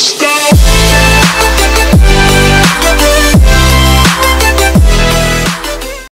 stop.